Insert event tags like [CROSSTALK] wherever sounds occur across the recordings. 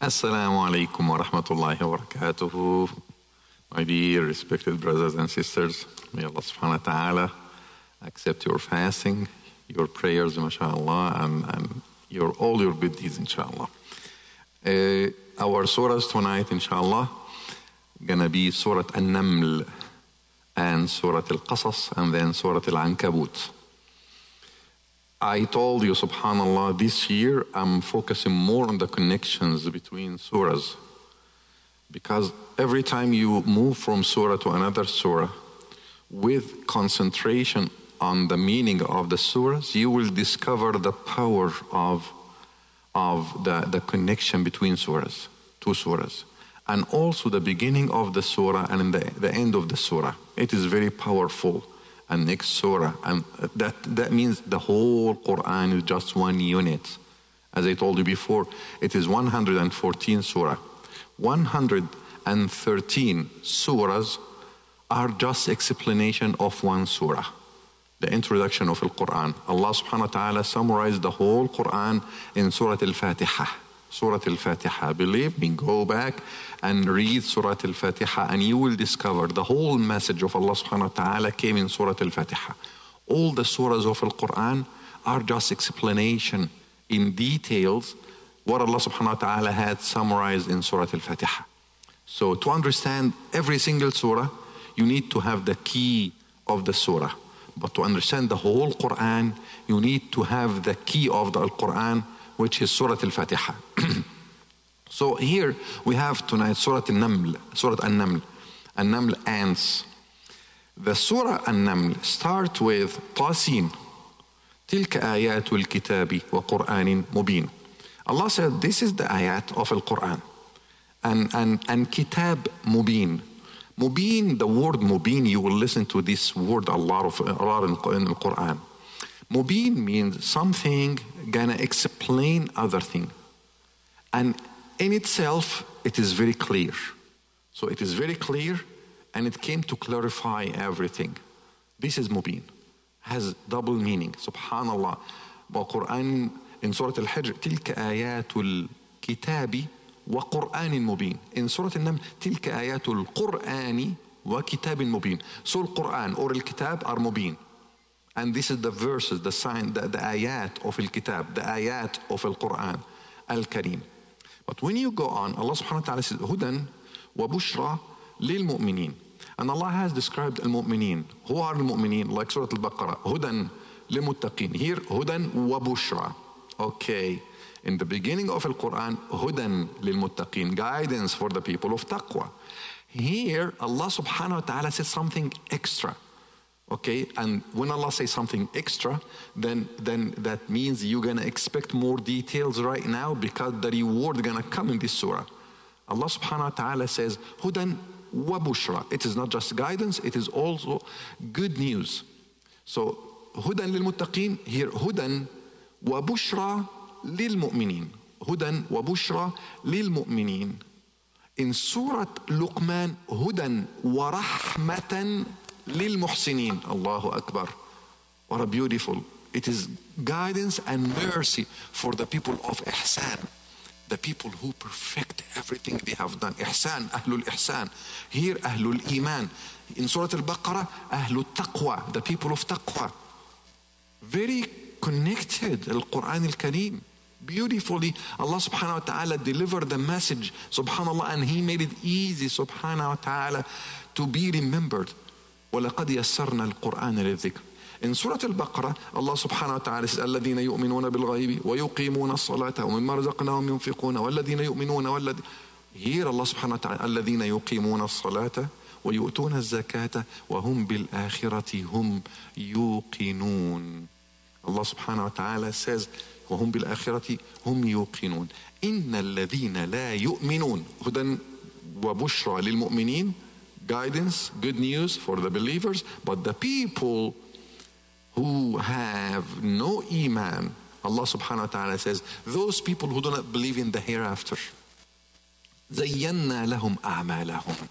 Assalamu alaikum wa rahmatullahi wa barakatuhu. My dear respected brothers and sisters, may Allah subhanahu wa ta'ala accept your fasting, your prayers, mashallah, and, and your, all your good deeds, inshallah. Uh, our surahs tonight, inshallah, gonna be Surah An-Naml and Surah Al-Qasas and then Surah Al-Ankabut. I told you, subhanAllah, this year I'm focusing more on the connections between surahs. Because every time you move from surah to another surah with concentration on the meaning of the surahs, you will discover the power of, of the, the connection between surahs, two surahs. And also the beginning of the surah and the, the end of the surah. It is very powerful and next surah. And that, that means the whole Quran is just one unit. As I told you before, it is 114 surah. 113 surahs are just explanation of one surah. The introduction of the Quran. Allah subhanahu wa ta'ala summarized the whole Quran in Surah Al-Fatiha. Surah Al-Fatiha. Believe me, go back and read Surah Al-Fatiha and you will discover the whole message of Allah subhanahu wa ta'ala came in Surah Al-Fatiha. All the surahs of the Quran are just explanation in details what Allah subhanahu wa ta'ala had summarized in Surah Al-Fatiha. So to understand every single surah, you need to have the key of the surah. But to understand the whole Quran, you need to have the key of the Quran, which is Surah Al-Fatiha. so here we have tonight Surah Al-Naml, Surah Al-Naml, Al-Naml ants. The Surah Al-Naml start with Tasin. تلك آيات الكتاب وقرآن مبين. Allah said, this is the ayat of Al-Quran. And, and, and kitab mubin. Mubin, the word mubin, you will listen to this word a lot, of, a lot in, in the Quran. Mubin means something gonna explain other thing. And in itself, it is very clear. So it is very clear and it came to clarify everything. This is mubin. Has double meaning. Subhanallah. But Quran in Surah Al-Hijr, تلك آيات الكتاب وقرآن مبين. In Surah Al-Naml, تلك آيات القرآن وكتاب مبين. So Quran or Al-Kitab are mubin. And this is the verses, the sign, the, the ayat of Al-Kitab, the ayat of Al-Quran, Al-Karim. But when you go on, Allah subhanahu wa ta'ala says, Hudan wa bushra lil mu'mineen. And Allah has described al mu'mineen. Who are al mu'mineen? Like Surah Al Baqarah. Hudan lil muttaqeen. Here, Hudan wa bushra. Okay. In the beginning of Al Quran, Hudan lil muttaqeen. Guidance for the people of taqwa. Here, Allah subhanahu wa ta'ala said something extra. Okay, and when Allah says something extra, then then that means you're gonna expect more details right now because the reward gonna come in this surah. Allah subhanahu wa ta'ala says, Hudan wa bushra. It is not just guidance, it is also good news. So Hudan lil muttaqin, here Hudan wa bushra lil mu'minin. Hudan wa bushra lil mu'minin. In Surah Luqman, Hudan wa rahmatan للمحسنين الله أكبر what a beautiful it is guidance and mercy for the people of ihsan the people who perfect everything they have done ihsan أهل الإحسان here أهل الإيمان in Surah Al-Baqarah أهل التقوى the people of taqwa very connected Al-Quran Al-Kareem beautifully Allah subhanahu wa ta'ala delivered the message subhanallah and he made it easy subhanahu wa ta'ala to be remembered ولقد يسرنا القرآن للذكر. Al-Baqarah, Allah subhanahu wa ta'ala says, الذين يؤمنون بالغيب ويقيمون الصلاة ومما رزقناهم ينفقون والذين يؤمنون والذين Allah subhanahu wa ta'ala, الذين يقيمون الصلاة ويؤتون الزكاة وهم بالآخرة هم يوقنون. subhanahu wa ta'ala says, وهم بالآخرة هم يوقنون. إن الذين لا يؤمنون هدى وبشرى للمؤمنين guidance, good news for the believers, but the people who have no iman, Allah subhanahu wa ta'ala says, those people who do not believe in the hereafter, زينا لهم أعمالهم.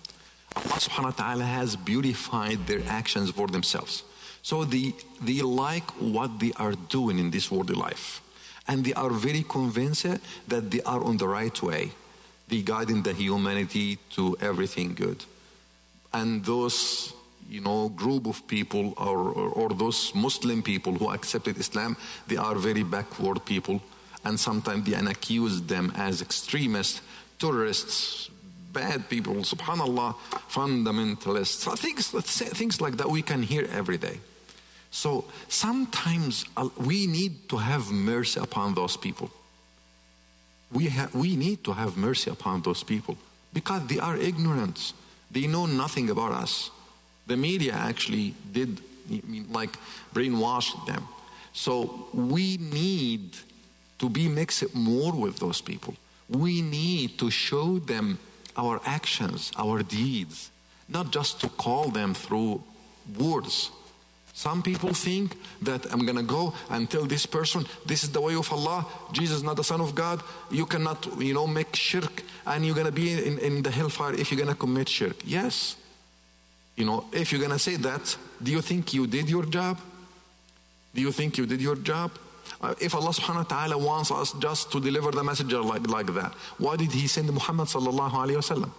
Allah subhanahu wa ta'ala has beautified their actions for themselves. So they, they like what they are doing in this worldly life. And they are very convinced that they are on the right way. the guiding the humanity to everything good. And those, you know, group of people or, or, or those Muslim people who accepted Islam, they are very backward people. And sometimes they accuse them as extremists, terrorists, bad people, subhanallah, fundamentalists, things, things like that we can hear every day. So sometimes we need to have mercy upon those people. We, ha- we need to have mercy upon those people because they are ignorant. They know nothing about us. The media actually did, like, brainwash them. So we need to be mixed more with those people. We need to show them our actions, our deeds, not just to call them through words. Some people think that I'm going to go and tell this person, this is the way of Allah, Jesus is not the Son of God, you cannot, you know, make shirk, and you're going to be in, in the hellfire if you're going to commit shirk. Yes. You know, if you're going to say that, do you think you did your job? Do you think you did your job? Uh, if Allah subhanahu wa ta'ala wants us just to deliver the messenger like, like that, why did He send Muhammad sallallahu alayhi wasallam?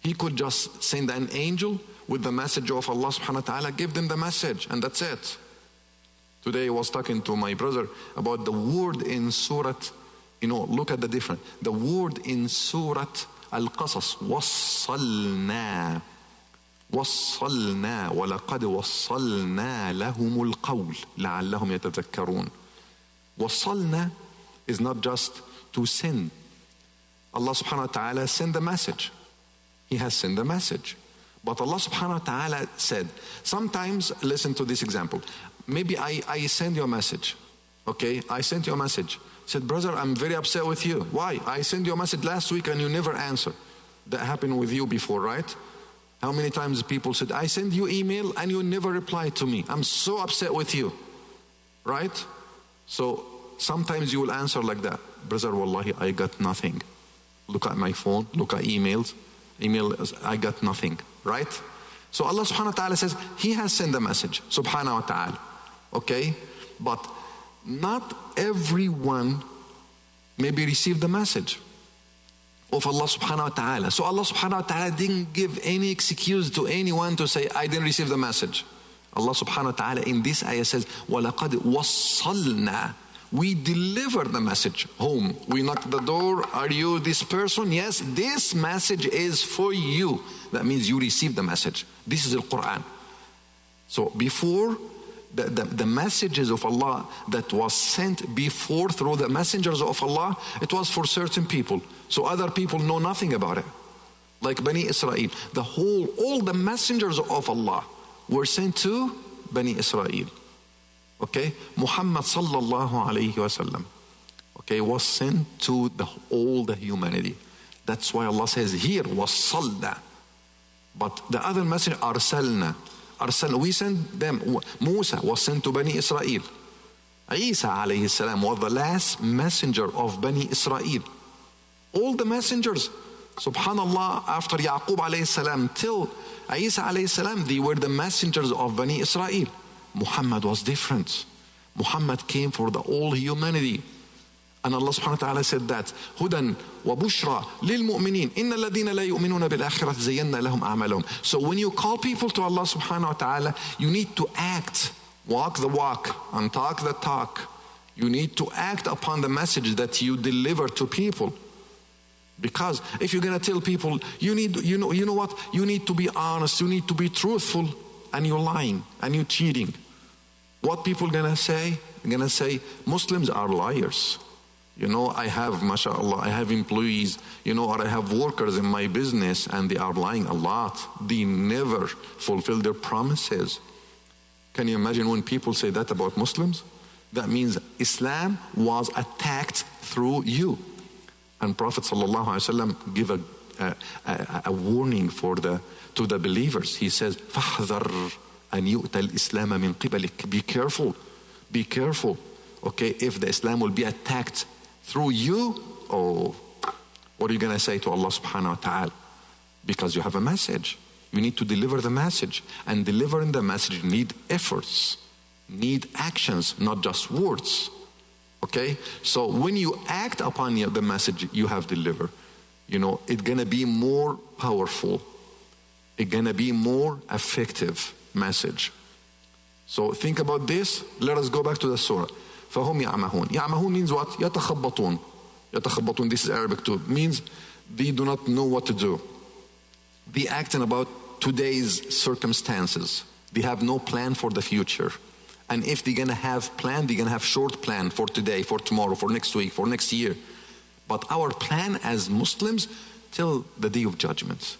He could just send an angel with the message of Allah subhanahu wa ta'ala, give them the message, and that's it. Today I was talking to my brother about the word in Surah, you know, look at the difference. The word in Surah Al-Qasas, وَصَّلْنَا وصلنا ولقد وصلنا لهم القول لعلهم يتذكرون وصلنا is not just to send. Allah subhanahu wa ta'ala sent the message. He has sent the message. But Allah subhanahu wa ta'ala said, sometimes, listen to this example. Maybe I, I send you a message. Okay, I sent you a message. Said, brother, I'm very upset with you. Why? I sent you a message last week and you never answer. That happened with you before, right? How many times people said, I send you email and you never reply to me. I'm so upset with you. Right? So sometimes you will answer like that. Brother, wallahi, I got nothing. Look at my phone, look at emails. Email, I got nothing. Right? So Allah subhanahu wa ta'ala says, He has sent the message, subhanahu wa ta'ala. Okay? But not everyone maybe received the message of Allah subhanahu wa ta'ala. So Allah subhanahu wa ta'ala didn't give any excuse to anyone to say, I didn't receive the message. Allah subhanahu wa ta'ala in this ayah says, وَلَقَدْ وَصَّلْنَا we deliver the message home. We knock the door. Are you this person? Yes, this message is for you. That means you receive the message. This is the Quran. So before the, the, the, messages of Allah that was sent before through the messengers of Allah, it was for certain people. So other people know nothing about it. Like Bani Israel. The whole, all the messengers of Allah were sent to Bani Israel. Okay? Muhammad sallallahu alayhi wasallam. Okay, was sent to the, all the humanity. That's why Allah says here wassalna. But the other messenger, arsalna. Arsalna. We sent them. Musa was sent to Bani Israel. Isa alayhi salam was the last messenger of Bani Israel. All the messengers, subhanallah, after Yaqub alayhi salam till Isa alayhi salam, they were the messengers of Bani Israel. Muhammad was different. Muhammad came for the all humanity. And Allah subhanahu wa ta'ala said that هدى وبشرى للمؤمنين إن الذين لا يؤمنون بالآخرة زينا لهم أعمالهم So when you call people to Allah subhanahu wa ta'ala you need to act walk the walk and talk the talk you need to act upon the message that you deliver to people because if you're going to tell people you need you know you know what you need to be honest you need to be truthful and you're lying and you're cheating what people gonna say? Gonna say Muslims are liars. You know, I have, mashallah, I have employees, you know, or I have workers in my business and they are lying a lot. They never fulfill their promises. Can you imagine when people say that about Muslims? That means Islam was attacked through you. And Prophet ﷺ give a, a, a, a warning for the, to the believers. He says, فَحْذَرْ أن يؤتى الإسلام من قبلك be careful be careful okay if the Islam will be attacked through you oh what are you going to say to Allah subhanahu wa ta'ala because you have a message you need to deliver the message and delivering the message need efforts need actions not just words okay so when you act upon the message you have delivered you know, it's gonna be more powerful. It's gonna be more effective message. So think about this. Let us go back to the surah. فهم يعمهون. يعمهون means what? يتخبطون. يتخبطون. This is Arabic too. Means they do not know what to do. They acting about today's circumstances. They have no plan for the future. And if they're gonna have plan, they're gonna have short plan for today, for tomorrow, for next week, for next year. But our plan as Muslims till the day of judgment.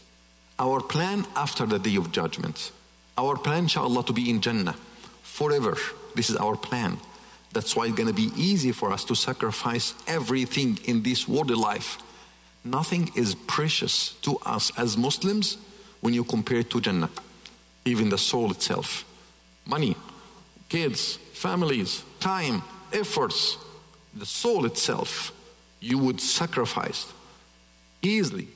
Our plan after the day of judgment. Our plan, inshallah, to be in Jannah forever. This is our plan. That's why it's gonna be easy for us to sacrifice everything in this worldly life. Nothing is precious to us as Muslims when you compare it to Jannah. Even the soul itself. Money, kids, families, time, efforts, the soul itself, you would sacrifice easily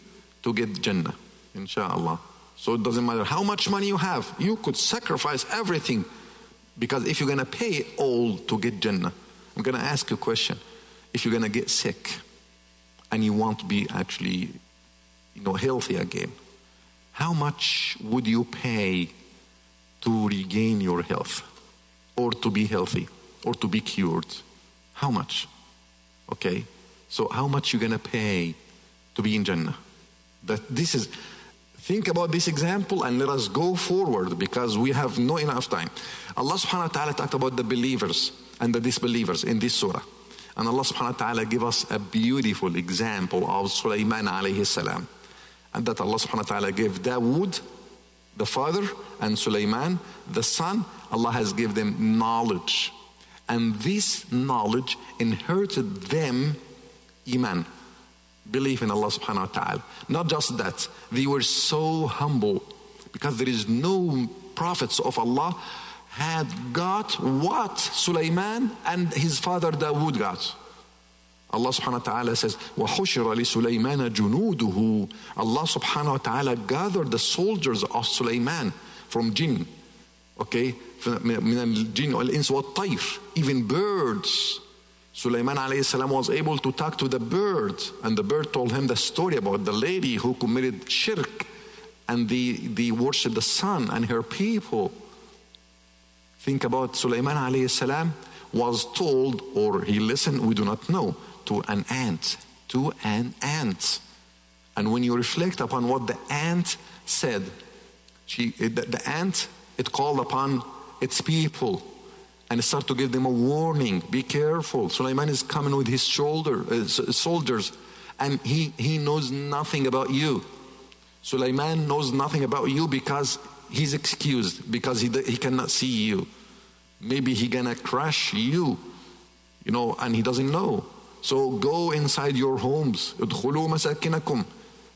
to get Jannah, inshallah. So it doesn't matter how much money you have, you could sacrifice everything. Because if you're gonna pay all to get Jannah, I'm gonna ask you a question. If you're gonna get sick and you want to be actually, you know, healthy again, how much would you pay to regain your health? or to be healthy or to be cured. How much? Okay? So how much you gonna pay to be in Jannah? That this is think about this example and let us go forward because we have no enough time. Allah subhanahu wa ta'ala talked about the believers and the disbelievers in this surah. And Allah subhanahu wa ta'ala give us a beautiful example of Sulaiman alayhi salam. And that Allah subhanahu wa ta'ala gave Dawood, the father, and Sulaiman, the son, Allah has given them knowledge. And this knowledge inherited them iman, belief in Allah subhanahu wa ta'ala. Not just that, they were so humble because there is no prophets of Allah had got what Sulaiman and his father Dawood got. Allah subhanahu wa ta'ala says, وَحُشِرَ لِسُلَيْمَانَ جُنُودُهُ Allah subhanahu wa ta'ala gathered the soldiers of Sulaiman from jinn. Okay? من الجن والإنس والطير. Even birds. Sulaiman salam was able to talk to the bird and the bird told him the story about the lady who committed shirk and the, they worshiped the sun and her people. Think about Sulaiman salam was told or he listened, we do not know, to an ant, to an ant. And when you reflect upon what the ant said, she, the, the ant, it called upon its people and start to give them a warning. Be careful. Sulaiman is coming with his shoulder uh, soldiers and he he knows nothing about you. Sulaiman knows nothing about you because he's excused because he, he cannot see you. Maybe he gonna crush you you know and he doesn't know. So go inside your homes.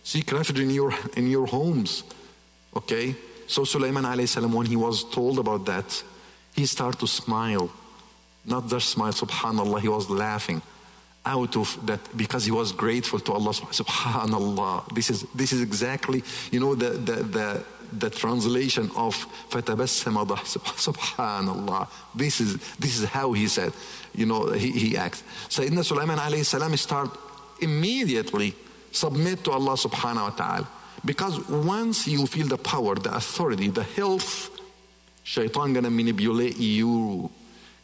Seek refuge in your in your homes. Okay? So Sulaiman alayhi salam, when he was told about that, he started to smile. Not just smile, subhanallah, he was laughing out of that because he was grateful to Allah subhanallah. This is this is exactly, you know, the the the the translation of فَتَبَسَّمَ subhanallah. This is this is how he said, you know, he, he acts. Sayyidina Sulaiman alayhi salam start immediately submit to Allah subhanahu wa ta'ala. Because once you feel the power, the authority, the health, shaitan gonna manipulate you,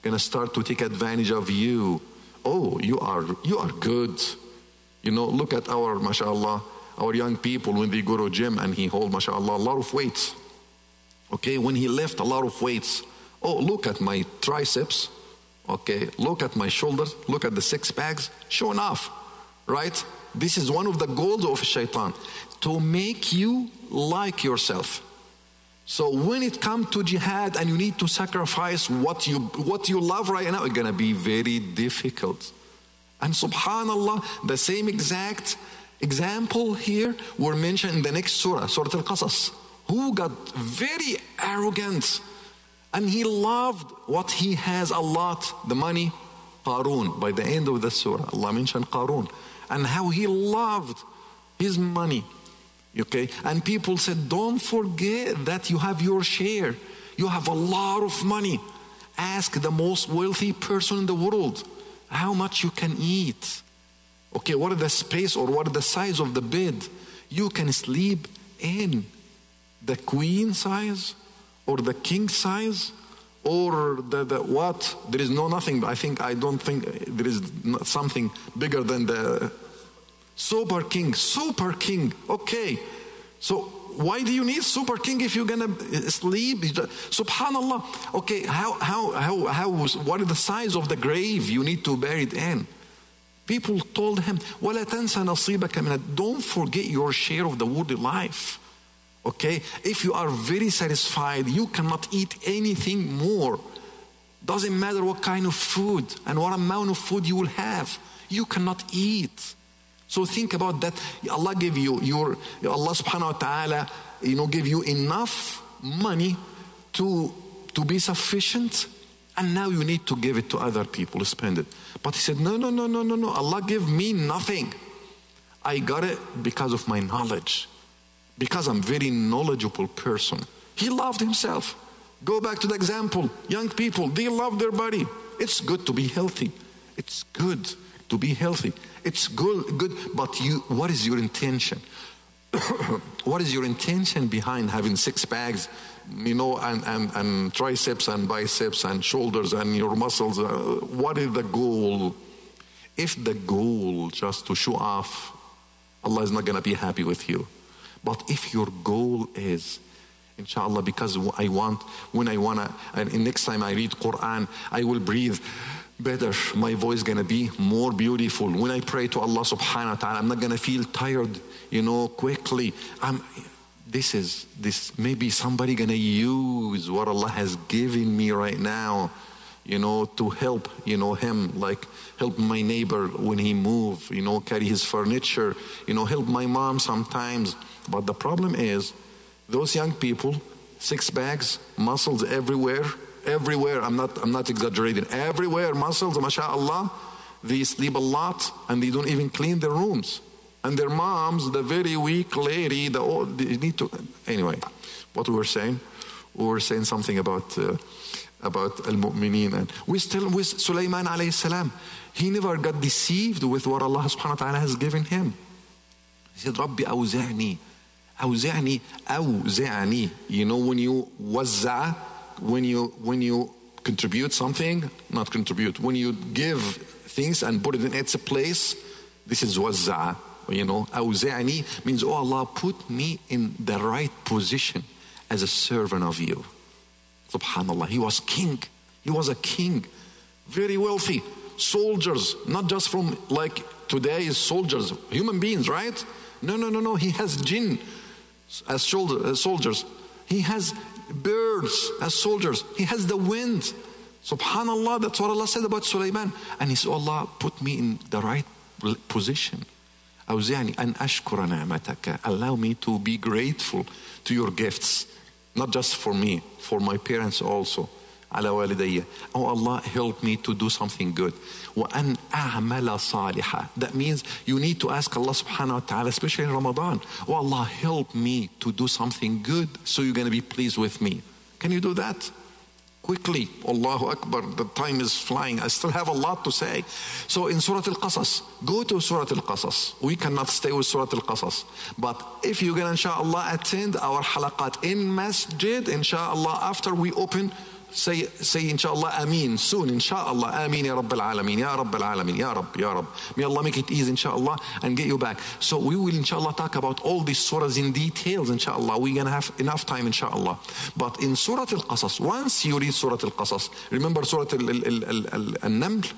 gonna start to take advantage of you. Oh, you are you are good. You know, look at our mashallah, our young people when they go to gym and he hold mashallah a lot of weights. Okay, when he lift a lot of weights. Oh, look at my triceps. Okay, look at my shoulders, look at the six packs, showing off, right? This is one of the goals of shaitan to make you like yourself. So when it comes to jihad and you need to sacrifice what you what you love right now, it's gonna be very difficult. And subhanallah, the same exact example here were mentioned in the next surah, Surah Al-Qasas, who got very arrogant and he loved what he has a lot, the money, Qarun. By the end of the surah, Allah mentioned Qarun and how he loved his money. Okay? And people said, Don't forget that you have your share. You have a lot of money. Ask the most wealthy person in the world how much you can eat. Okay, what is the space or what is the size of the bed you can sleep in? The queen size or the king size or the, the what? There is no nothing. I think I don't think there is something bigger than the super king. Super king. Okay. So why do you need super king if you're gonna sleep? Subhanallah. Okay, how how how how what is the size of the grave you need to bury it in? People told him, وَلَا تَنْسَ نَصِيبَكَ مِنَ Don't forget your share of the worldly life. Okay? If you are very satisfied, you cannot eat anything more. Doesn't matter what kind of food and what amount of food you will have. You cannot eat. So think about that. Allah give you your Allah subhanahu wa ta'ala, you know, give you enough money to to be sufficient and now you need to give it to other people, spend it. But he said, No, no, no, no, no, no. Allah give me nothing. I got it because of my knowledge, because I'm very knowledgeable person. He loved himself. Go back to the example. Young people, they love their body. It's good to be healthy. It's good to be healthy. It's good, good. But you, what is your intention? [COUGHS] what is your intention behind having six bags you know, and, and, and triceps and biceps and shoulders and your muscles. Uh, what is the goal? If the goal just to show off, Allah is not going to be happy with you. But if your goal is, inshallah, because I want, when I want to, and next time I read Quran, I will breathe better. My voice gonna be more beautiful. When I pray to Allah subhanahu wa ta'ala, I'm not gonna feel tired, you know, quickly. I'm this is this maybe somebody gonna use what Allah has given me right now, you know, to help, you know, him, like help my neighbor when he move, you know, carry his furniture, you know, help my mom sometimes. But the problem is those young people, six bags, muscles everywhere, everywhere. I'm not I'm not exaggerating. Everywhere, muscles, mashallah. They sleep a lot and they don't even clean their rooms and their moms, the very weak lady, the old, they need to. Anyway, what we were saying, we were saying something about uh, about al mu'mineen, and we still with Sulaiman alayhi salam. He never got deceived with what Allah subhanahu wa taala has given him. He said, "Rabbi awza'ni, awza'ni, awza'ni." You know when you wazza, when you when you contribute something, not contribute, when you give things and put it in its place, this is wazza you know, awza'ni means, oh Allah, put me in the right position as a servant of you. Subhanallah. He was king. He was a king. Very wealthy. Soldiers, not just from like today's soldiers, human beings, right? No, no, no, no. He has jinn as soldiers. He has birds as soldiers. He has the wind. Subhanallah, that's what Allah said about Sulaiman. And he said, Allah, put me in the right position. أوزعني أن أشكر نعمتك allow me to be grateful to your gifts not just for me for my parents also على والدي oh Allah help me to do something good وأن أعمل صالحا that means you need to ask Allah subhanahu wa ta'ala especially in Ramadan oh Allah help me to do something good so you're going to be pleased with me can you do that quickly. Allahu Akbar, the time is flying. I still have a lot to say. So in Surah Al Qasas, go to Surah Al Qasas. We cannot stay with Surah Al Qasas. But if you can, inshallah, attend our halaqat in masjid, inshallah, after we open say say inshallah ameen soon inshallah ameen ya rabbil alamin ya rabbil alamin ya rab ya rab. May allah make it easy inshallah and get you back. So we will inshallah talk about all these surahs in details inshallah. We're gonna have enough time inshallah. But in surah al-qasas once you read surah al-qasas remember surah al-naml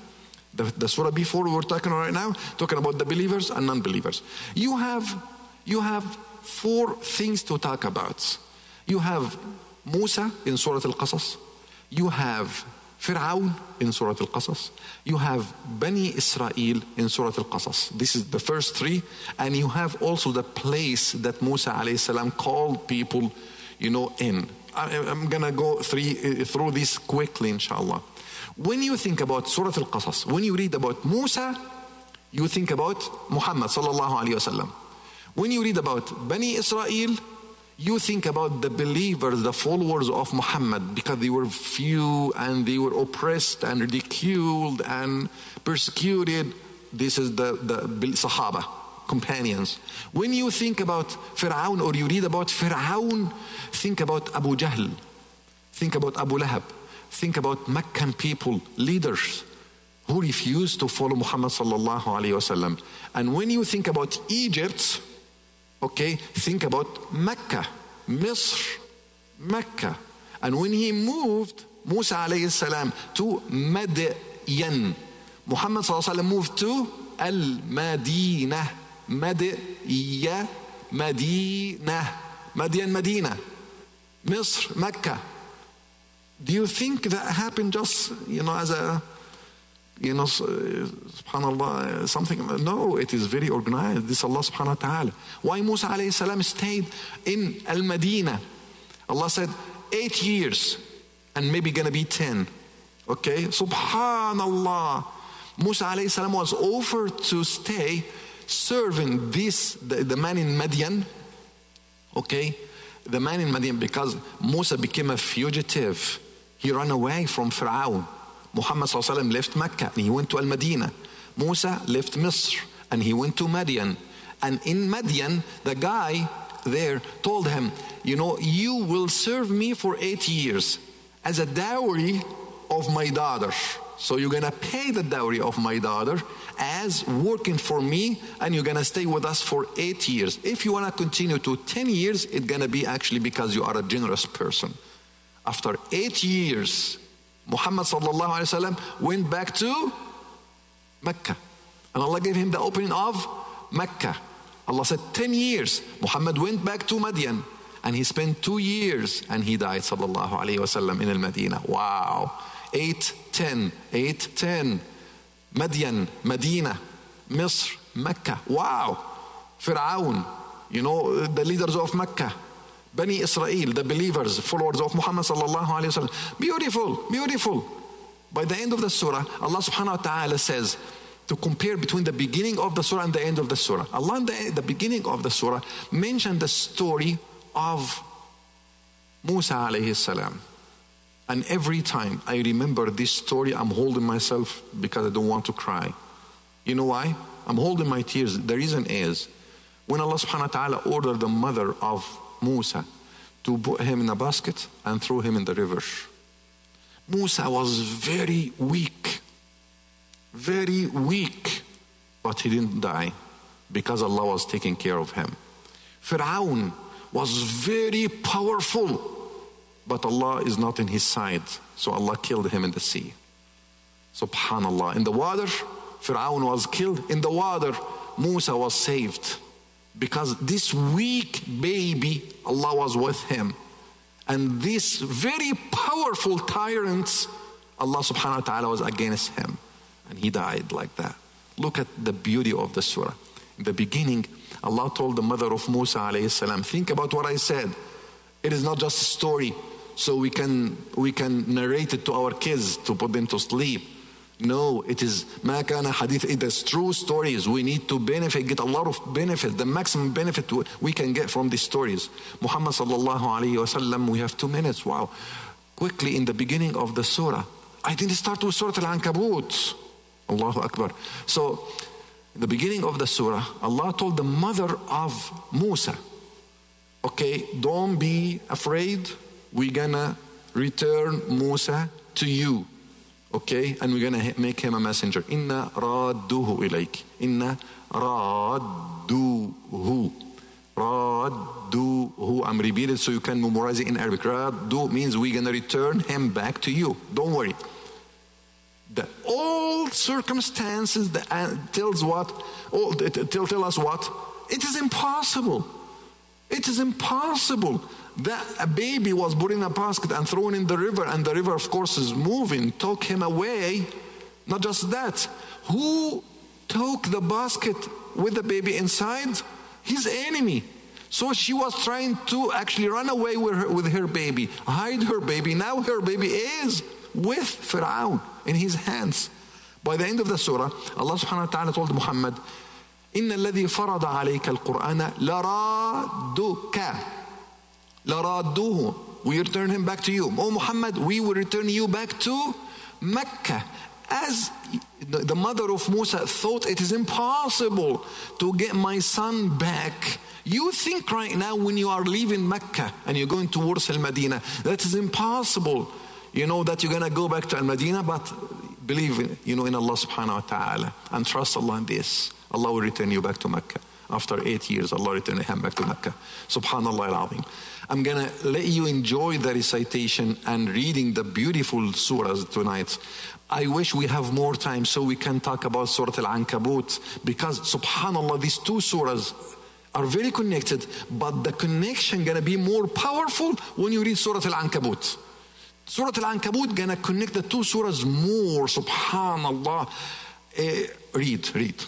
the, the surah before we were talking right now talking about the believers and non-believers. You have you have four things to talk about. You have Musa in Surah Al-Qasas you have Fir'aun in Surah Al-Qasas. You have Bani Israel in Surah Al-Qasas. This is the first three. And you have also the place that Musa salam called people, you know, in. I'm going to go three, uh, through this quickly, inshallah. When you think about Surah Al-Qasas, when you read about Musa, you think about Muhammad. When you read about Bani Israel, you think about the believers, the followers of Muhammad, because they were few and they were oppressed and ridiculed and persecuted. this is the, the Sahaba, companions. When you think about Fir'aun or you read about Fir'aun, think about Abu Jahl, think about Abu Lahab, think about Meccan people, leaders who refused to follow Muhammad. And when you think about Egypt, okay, think about Mecca, Misr, Mecca. And when he moved, Musa alayhi salam, to Madian, Muhammad moved to Al-Madinah. Madiya, Madinah. Madian, Medina. Misr, Mecca. Do you think that happened just, you know, as a you know, uh, subhanallah, uh, something. Uh, no, it is very organized. This Allah subhanahu wa ta'ala. Why Musa alayhi salam stayed in Al Madinah? Allah said, eight years and maybe gonna be ten. Okay? Subhanallah. Musa alayhi salam was offered to stay serving this, the, the man in Madian. Okay? The man in Madian, because Musa became a fugitive. He ran away from Pharaoh. Muhammad left Mecca and he went to Al Medina. Musa left Misr and he went to Madian. And in Madian, the guy there told him, You know, you will serve me for eight years as a dowry of my daughter. So you're gonna pay the dowry of my daughter as working for me, and you're gonna stay with us for eight years. If you wanna continue to 10 years, it's gonna be actually because you are a generous person. After eight years, Muhammad sallallahu alaihi wasallam went back to Mecca. And Allah gave him the opening of Mecca. Allah said 10 years. Muhammad went back to Madian and he spent two years and he died sallallahu alaihi wasallam in al-Medina. Wow. 8, 10, 8, 10. Madian, Medina, Misr, Mecca. Wow. Fir'aun, you know, the leaders of Mecca. Bani Israel, the believers, followers of Muhammad sallallahu alayhi wasallam. Beautiful, beautiful. By the end of the surah, Allah subhanahu wa ta'ala says to compare between the beginning of the surah and the end of the surah. Allah in the, the beginning of the surah mentioned the story of Musa alayhi salam. And every time I remember this story, I'm holding myself because I don't want to cry. You know why? I'm holding my tears. The reason is when Allah subhanahu wa ta'ala ordered the mother of Musa to put him in a basket and throw him in the river. Musa was very weak, very weak, but he didn't die because Allah was taking care of him. Fir'aun was very powerful, but Allah is not in his side, so Allah killed him in the sea. Subhanallah. In the water, Fir'aun was killed. In the water, Musa was saved because this weak baby, Allah was with him. And this very powerful tyrant, Allah subhanahu wa ta'ala was against him. And he died like that. Look at the beauty of the surah. In the beginning, Allah told the mother of Musa alayhi salam, think about what I said. It is not just a story, so we can we can narrate it to our kids to put them to sleep. No, it is ما كان حديث. It is true stories. We need to benefit, get a lot of benefit, the maximum benefit we can get from these stories. Muhammad sallallahu alayhi wasallam. We have two minutes. Wow. Quickly in the beginning of the surah. I didn't start with Surah Al-Ankabut. Allahu Akbar. So, the beginning of the surah, Allah told the mother of Musa, okay, don't be afraid. We're gonna return Musa to you. Okay, and we're gonna make him a messenger. Inna radduhu ilayk. Inna radduhu. Radduhu. I'm repeating so you can memorize it in Arabic. Raddu means we're gonna return him back to you. Don't worry. The old circumstances that uh, tells what? Oh, tell, tell us what? It is impossible. It is impossible that a baby was put in a basket and thrown in the river, and the river, of course, is moving, took him away. Not just that, who took the basket with the baby inside? His enemy. So she was trying to actually run away with her, with her baby, hide her baby. Now her baby is with Pharaoh in his hands. By the end of the surah, Allah subhanahu wa ta'ala told Muhammad, إن الذي فرض عليك القرآن لرادك لرادوه we return him back to you oh Muhammad we will return you back to Mecca as the the mother of Musa thought it is impossible to get my son back. You think right now when you are leaving Mecca and you're going towards Al Medina, that is impossible. You know that you're gonna go back to Al Medina, but believe in, you know in Allah subhanahu wa ta'ala and trust Allah in this. Allah will return you back to Mecca. After eight years, Allah returned him back to Mecca. Subhanallah al-Azim. I'm gonna let you enjoy the recitation and reading the beautiful surahs tonight. I wish we have more time so we can talk about Surah Al-Ankabut because subhanallah, these two surahs are very connected, but the connection gonna be more powerful when you read Surah Al-Ankabut. Surah Al-Ankabut gonna connect the two surahs more, subhanallah. Eh, read, read,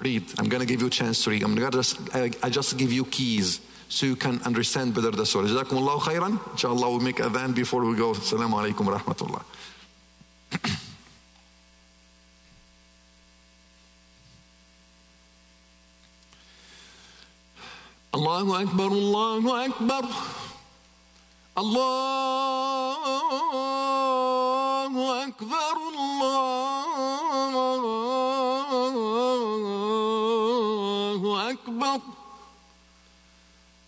read. I'm gonna give you a chance to read. I'm gonna just, I, I just give you keys so you can understand better the story. Jazakumullahu khairan. Inshallah, we'll make van before we go. Assalamu alaikum rahmatullah. Allahu Akbar, Allahu Akbar. Allahu Akbar, Allahu